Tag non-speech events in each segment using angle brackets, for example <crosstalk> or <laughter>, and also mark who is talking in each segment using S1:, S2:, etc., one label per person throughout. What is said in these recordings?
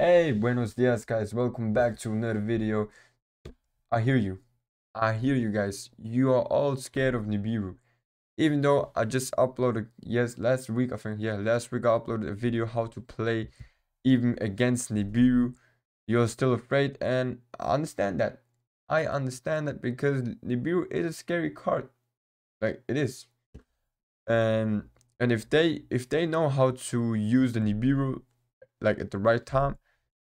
S1: Hey, buenos dias guys, welcome back to another video. I hear you. I hear you guys. You are all scared of Nibiru. Even though I just uploaded, yes, last week, I think, yeah, last week I uploaded a video how to play even against Nibiru. You're still afraid and I understand that. I understand that because Nibiru is a scary card. Like, it is. And and if they if they know how to use the Nibiru like at the right time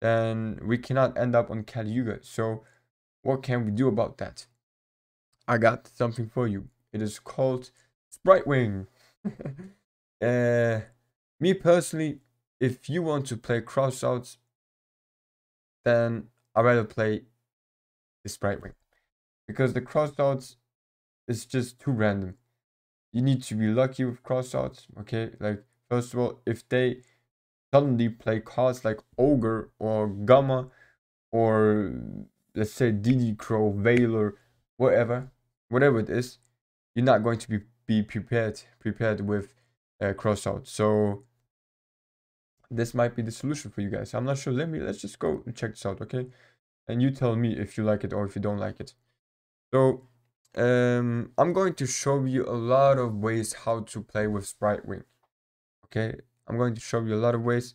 S1: then we cannot end up on Kali Yuga. So what can we do about that? I got something for you. It is called Spright Wing. uh, <laughs> me personally, if you want to play crossouts, then i rather play the Spright Wing. Because the crossouts is just too random. You need to be lucky with crossouts, okay? Like, first of all, if they suddenly play cards like Ogre or Gamma or let's say DD Crow, Veiler, whatever, whatever it is, you're not going to be, be prepared prepared with uh, crossout. So this might be the solution for you guys. I'm not sure. Let me let's just go check this out, okay? And you tell me if you like it or if you don't like it. So um, I'm going to show you a lot of ways how to play with Spright Wing. Okay, I'm going to show you a lot of ways.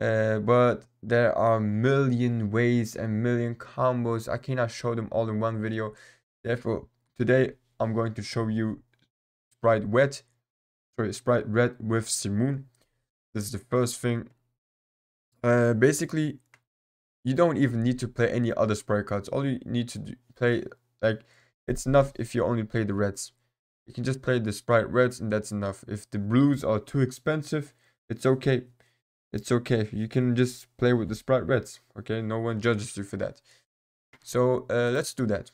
S1: Uh, but there are million ways and million combos. I cannot show them all in one video. Therefore, today I'm going to show you Sprite Wet. Sorry, Spright Red with Simoon. This is the first thing. Uh, basically, you don't even need to play any other Spright cards. All you need to do, play, like, it's enough if you only play the reds. You can just play the Spright Reds and that's enough. If the blues are too expensive, it's okay. It's okay. You can just play with the spright reds. Okay, no one judges you for that. So uh, let's do that.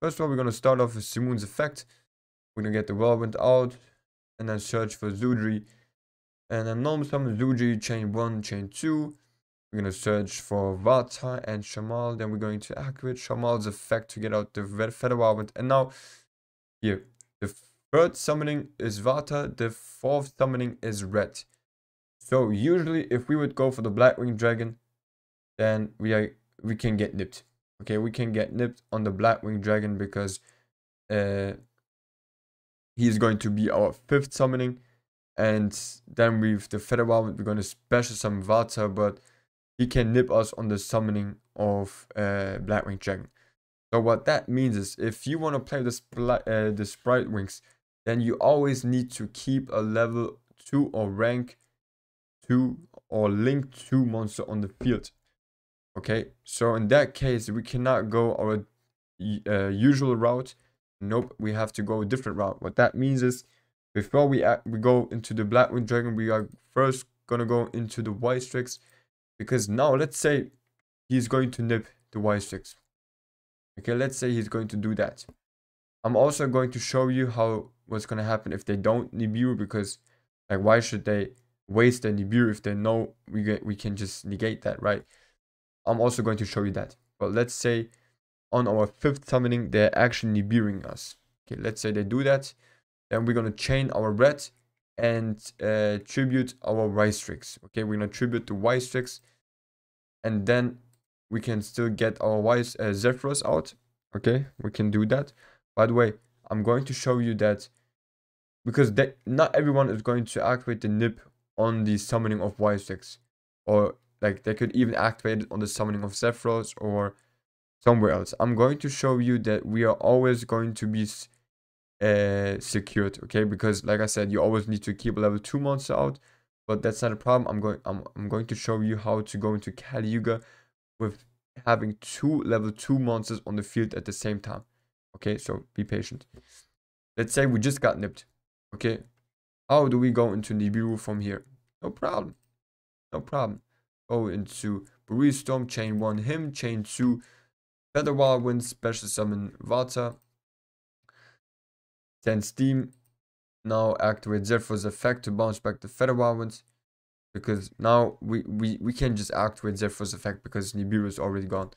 S1: First of all, we're gonna start off with Simoon's effect. We're gonna get the whirlwind out, and then search for Zudri. And then normal summon Zudri, chain 1, chain 2. We're gonna search for Vata and Shamal. Then we're going to activate Shamal's effect to get out the Feather Whirlwind. And now, here, the third summoning is Vata, the fourth summoning is Red. So usually if we would go for the Blackwing Dragon, then we are we can get nipped. Okay, we can get nipped on the Blackwing Dragon because uh he's going to be our fifth summoning. And then with the Feather we're going to special summon Vata, but he can nip us on the summoning of uh, Blackwing Dragon. So what that means is if you want to play the, uh, the Spright Wings, then you always need to keep a level 2 or rank two or link two monster on the field. Okay, so in that case, we cannot go our uh, usual route. Nope, we have to go a different route. What that means is, before we act, we go into the Blackwing Dragon, we are first gonna go into the White Strix, because now let's say he's going to nip the White Strix. Okay, let's say he's going to do that. I'm also going to show you how what's gonna happen if they don't Nibiru, because like why should they waste any Nibiru if they know we get, we can just negate that, right? I'm also going to show you that. But let's say on our fifth summoning, they're actually Nibiruing us. Okay, let's say they do that. Then we're going to chain our red and uh, tribute our white strix. Okay, we're going to tribute the white strix. And then we can still get our white uh, Zephyros out. Okay, we can do that. By the way, I'm going to show you that because they, not everyone is going to activate the nip on the summoning of Y6. Or like they could even activate it on the summoning of Zephyros or somewhere else. I'm going to show you that we are always going to be uh, secured, okay? Because like I said, you always need to keep a level 2 monster out. But that's not a problem. I'm going I'm, I'm going to show you how to go into Kali Yuga with having two level 2 monsters on the field at the same time. Okay, so be patient. Let's say we just got nipped. Okay, how do we go into Nibiru from here? No problem. No problem. Go into Breeze Storm, chain 1 him, chain 2 Feather Wind, special summon Vata. Then Steam. Now activate Zephyr's effect to bounce back the Feather Winds. Because now we, we, we can just activate Zephyr's effect because Nibiru is already gone.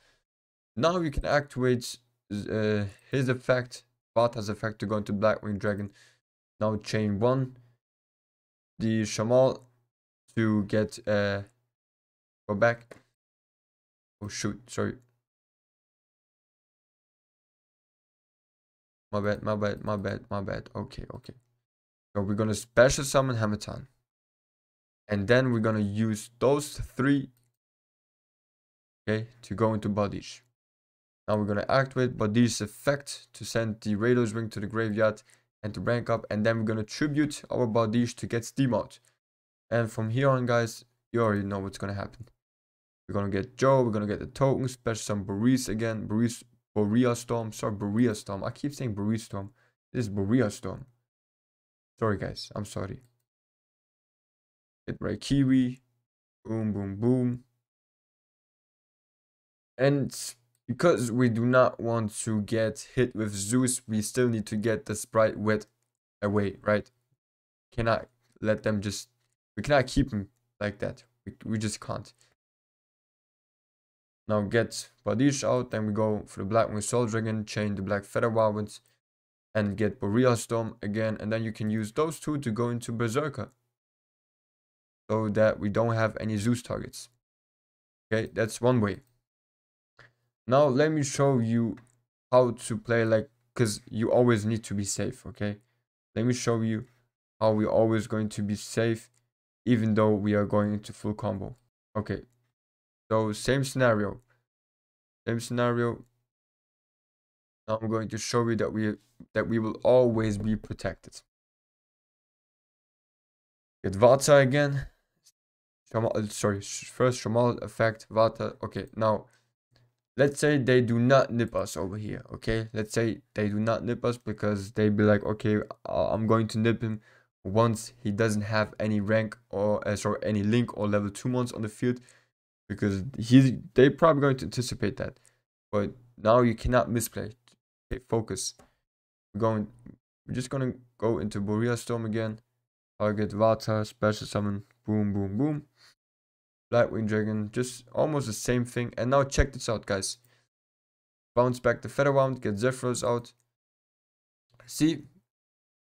S1: Now you can activate uh, his effect, Vata's effect to go into Blackwing Dragon. Now chain 1 the Shamal to get uh go back Oh shoot, sorry. My bad, my bad, my bad, my bad. Okay, okay. So we're gonna special summon Harmattan. And then we're gonna use those three okay, to go into Bardiche. Now we're gonna activate Bardiche's effect to send the Rados ring to the graveyard and to rank up and then we're gonna tribute our Bardiche to get Steam out. And from here on guys, you already know what's gonna happen. We're gonna get Joe, we're gonna get the token, special some Boreas again, Boreas, Borea Storm, sorry, Borea Storm. I keep saying Borea Storm. This is Borea Storm. Sorry guys, I'm sorry. Get right Kiwi, boom, boom, boom. And because we do not want to get hit with Zeus, we still need to get the Sprite Wit away, right? Cannot let them just, we cannot keep them like that. We, we just can't. Now get Bardiche out, then we go for the Black Blackwing Soul Dragon, chain the Black Feather Wildwinds, and get Borea Storm again, and then you can use those two to go into Berserker. So that we don't have any Zeus targets. Okay, that's one way. Now let me show you how to play like, because you always need to be safe, okay? Let me show you how we're always going to be safe even though we are going into full combo. Okay, so same scenario. Same scenario. Now I'm going to show you that we that we will always be protected. Get Vata again. Sorry, first Shamal effect, Vata. Okay, now let's say they do not nip us over here okay? Let's say they do not nip us because they be like okay i'm going to nip him once he doesn't have any rank or uh, sorry any link or level 2 months on the field because he they probably going to anticipate that. But now you cannot misplay. Okay focus. We're going we're just gonna go into Borea Storm again. Target Vata special summon boom boom boom Blackwing Dragon, just almost the same thing. And now check this out, guys. Bounce back the Featherwound, get Zephyros out. See,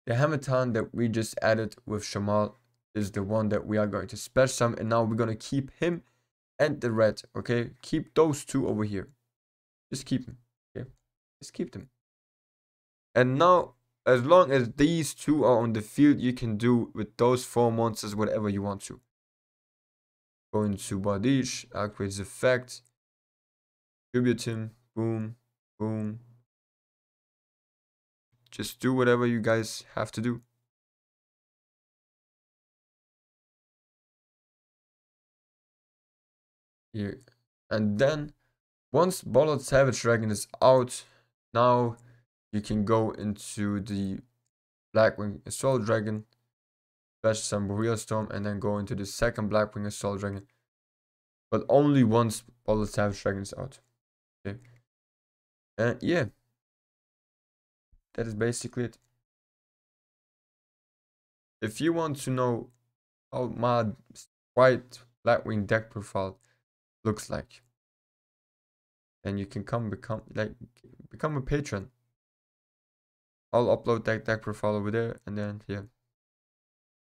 S1: the Harmattan that we just added with Shamal is the one that we are going to special some. And now we're going to keep him and the red, okay? Keep those two over here. Just keep them, okay? Just keep them. And now, as long as these two are on the field, you can do with those four monsters whatever you want to. Go into Bardiche, activates effect, tribute him, boom, boom. Just do whatever you guys have to do. Here. And then, once Borreload Savage Dragon is out, now you can go into the Blackwing Assault Dragon Special some Borea Storm, and then go into the second Blackwing Assault Dragon. But only once all the Savage Dragons out. Okay. And yeah. That is basically it. If you want to know how my white Blackwing deck profile looks like, then you can come become like become a patron. I'll upload that deck profile over there and then yeah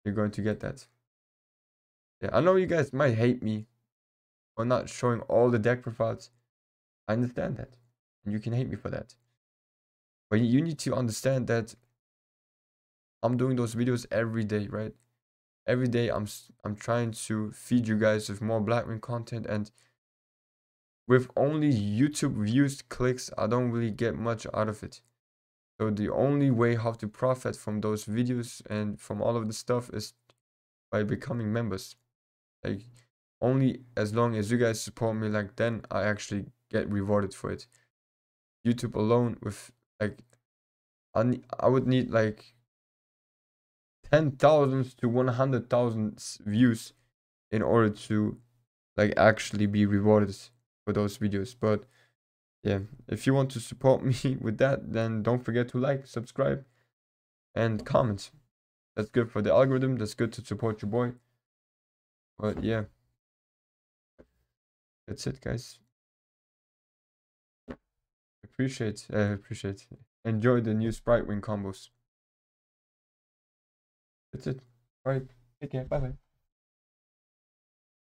S1: you're going to get that. Yeah, I know you guys might hate me for not showing all the deck profiles. I understand that. And you can hate me for that. But you need to understand that I'm doing those videos every day, right? Every day I'm I'm trying to feed you guys with more Blackwing content and with only YouTube views clicks, I don't really get much out of it. So the only way how to profit from those videos and from all of the stuff is by becoming members. Like only as long as you guys support me, like then I actually get rewarded for it. YouTube alone with like I I would need like ten thousand to one hundred thousand views in order to like actually be rewarded for those videos. But yeah, if you want to support <laughs> me with that, then don't forget to like, subscribe, and comment. That's good for the algorithm. That's good to support your boy. But yeah, that's it, guys. Appreciate, uh, appreciate. Enjoy the new Spright Wing combos. That's it. Alright, take care. Bye bye.